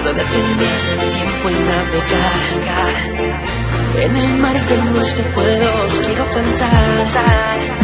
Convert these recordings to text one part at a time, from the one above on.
miedo detener tiempo y navegar. En el mar de los recuerdos quiero cantar.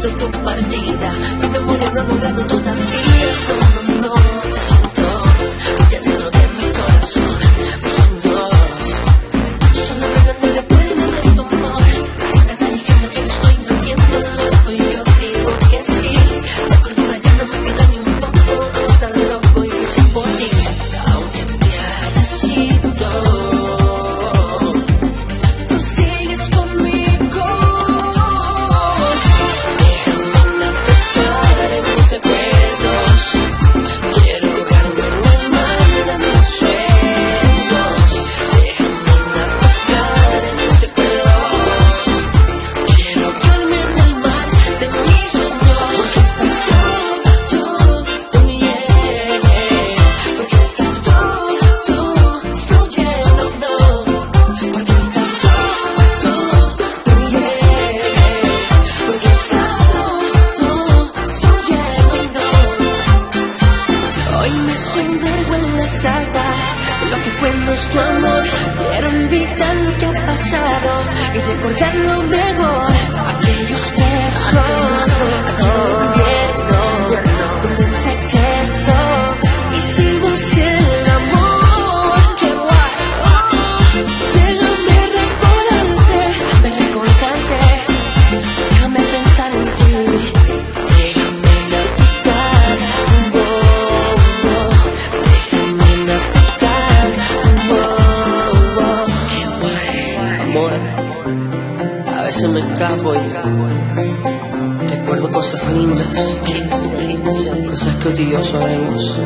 tu. sin vergo en las. Lo que fue nuestro amor, quiero olvidar lo que ha pasado y recordarlo mejor. amor. A veces me escapo y recuerdo cosas lindas, cosas que odiosos vemos.